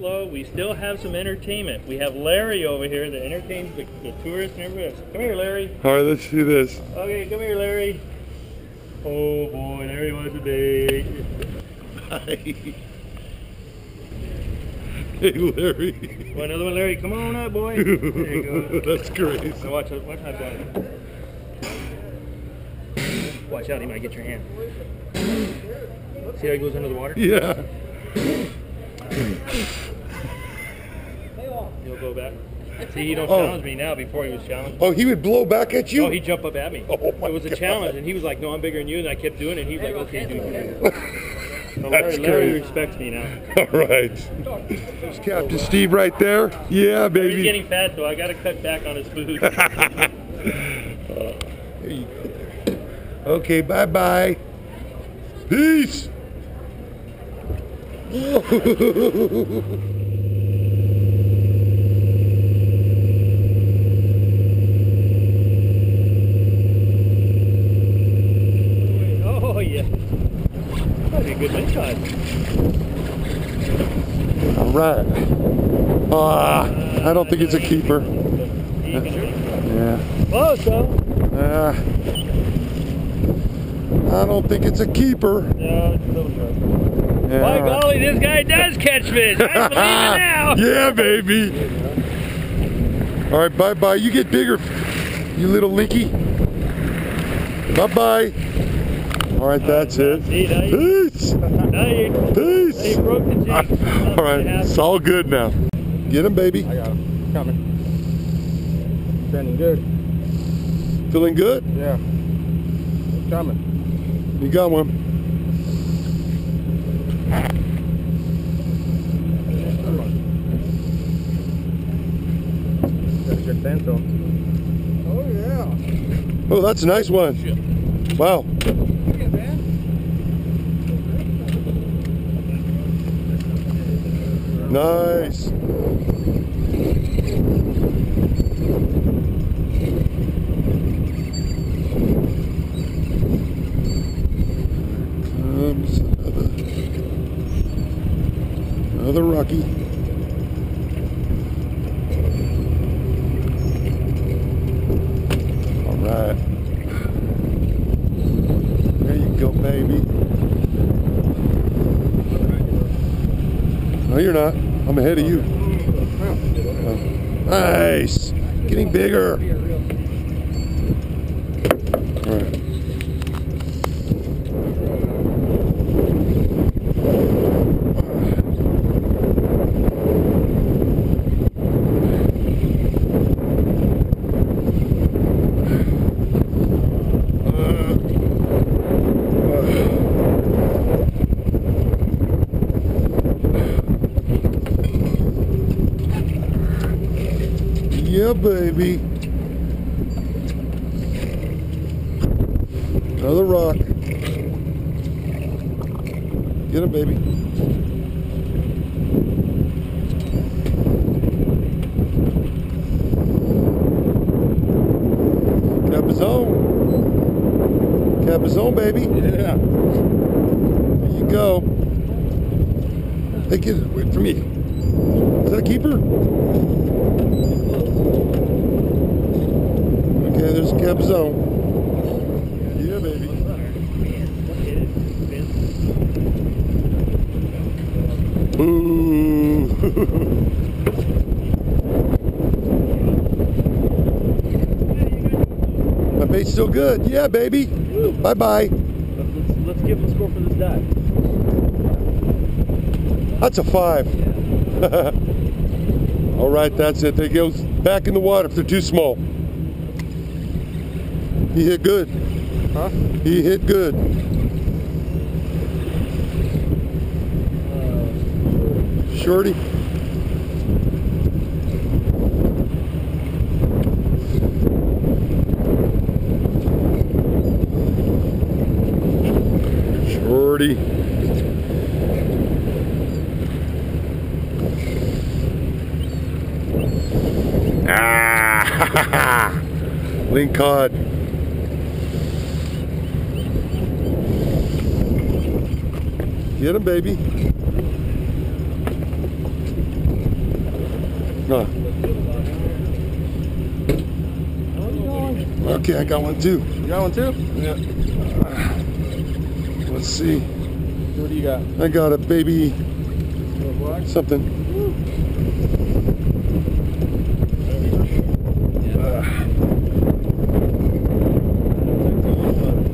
slow. We still have some entertainment. We have Larry over here that entertains the, the tourists and everybody else. Come here, Larry. All right, let's do this. Okay, come here, Larry. Oh boy, there he was today. Hi. hey, Larry. Want another one, Larry? Come on up, boy. There you go. That's great. So watch, watch how. Watch out, he might get your hand. See how he goes under the water? Yeah. He'll go back. See, he don't Oh. challenge me now. Before he was challenged. Oh, he would blow back at you? Oh, he jumped up at me. Oh, my it was a God. challenge, and he was like, "No, I'm bigger than you." And I kept doing it. And he was like, "Okay, dude." So That's Larry, Larry great. respects me now. All right. There's Captain Steve right there. Yeah, baby. He's baby. getting fat, so I got to cut back on his food. Uh, there you go there. Okay, bye-bye. Peace. Oh yeah, that'd be a good wind. All right. Ah, I don't think it's a keeper. Yeah. Close though. Uh, I don't think it's a keeper. No, Yeah. By golly, this guy does catch fish. I believe it now. yeah, baby. All right, bye bye. You get bigger, you little linky. Bye bye. All right, that's it. See, now you, Peace. now you, now Peace. broke the jig. All right, it's all good now. Get him, baby. I got him. Coming. Standing good. Feeling good? Yeah. Coming. You got one. Good. Oh yeah. Oh, that's a nice one. Wow. Nice. Comes another, All right. There you go, baby. No, you're not. I'm ahead of you. Nice. Getting bigger. All right. Yeah, baby. Another rock. Get him, baby. Cabezon. Cabezon, baby. Yeah. There you go. Hey, kid, wait for me. Is that a keeper? Okay, there's a Cabezon. Yeah, baby. Boo. My bait's still good. Yeah, baby. Bye bye. Let's, let's give him a score for this dive. That's a five. All right, that's it. They go back in the water if they're too small. He hit good. Huh? He hit good. Shorty. Shorty. Ah! Ling cod. Get him, baby. No. Okay, I got one too. You got one too? Yeah. Let's see. What do you got? I got a baby something.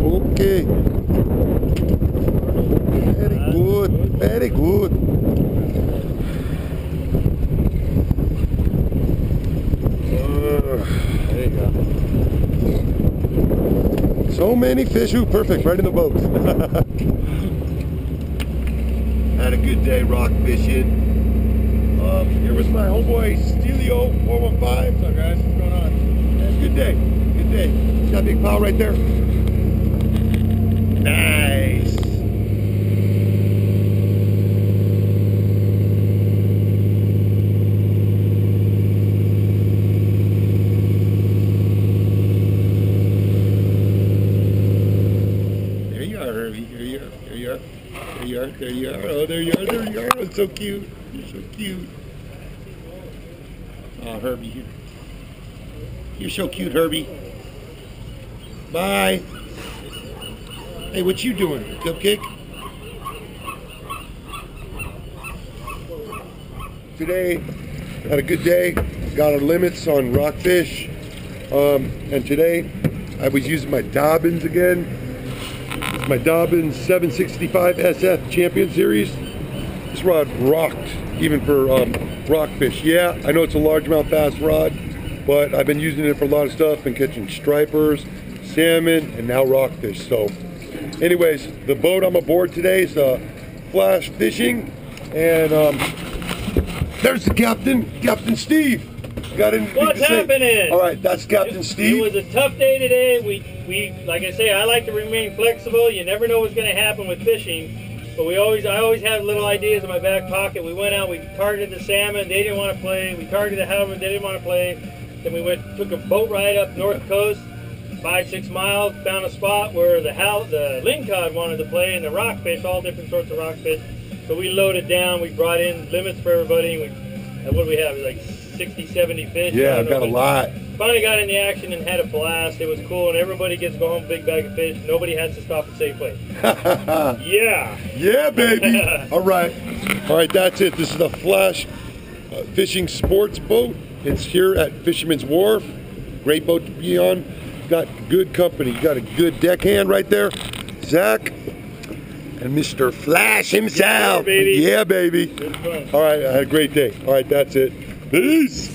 Okay. Very good. Very good. There you go. So many fish. Ooh, perfect. Right in the boat. Had a good day rock fishing. Um, here was my homeboy Stelio 415. What's up, guys? What's going on? Good day. Good day. See that big pile right there? Nice. There you are, Herbie. There you are. There you are. There you are. There you are. Oh, there you are. There you are. Oh, so cute. You're so cute. Oh, Herbie. you- You're so cute, Herbie. Bye. Hey, what you doing? Cupcake? Today, had a good day. Got our limits on rockfish. Um, and today, I was using my Dobyns again. It's my Dobyns 765 SF Champion Series. This rod rocked, even for um, rockfish. Yeah, I know it's a largemouth bass rod, but I've been using it for a lot of stuff. Been catching stripers, salmon, and now rockfish. So, anyways, the boat I'm aboard today is uh, Flash Fishing, and um, there's the captain, Captain Steve. Got What's say? happening? All right, that's Captain It Steve. It was a tough day today. We, we, like I say, I like to remain flexible. You never know what's going to happen with fishing, but we always, I always have little ideas in my back pocket. We went out, we targeted the salmon. They didn't want to play. We targeted the halibut. They didn't want to play. Then we went, took a boat ride up north coast, five, six miles, found a spot where the hal, the lingcod wanted to play and the rockfish, all different sorts of rockfish. So we loaded down. We brought in limits for everybody. We, and what do we have? Like 60, 70 fish. Yeah, I've got a lot. Finally got in the action and had a blast. It was cool, and everybody gets to go home with a big bag of fish. Nobody has to stop at Safeway. Yeah. Yeah, baby. All right. All right, that's it. This is the Flash uh, Fishing Sports Boat. It's here at Fisherman's Wharf. Great boat to be on. Got good company. You got a good deckhand right there. Zach and Mr. Flash himself. Yeah, baby. Yeah, baby. All right, I had a great day. All right, that's it. Peace.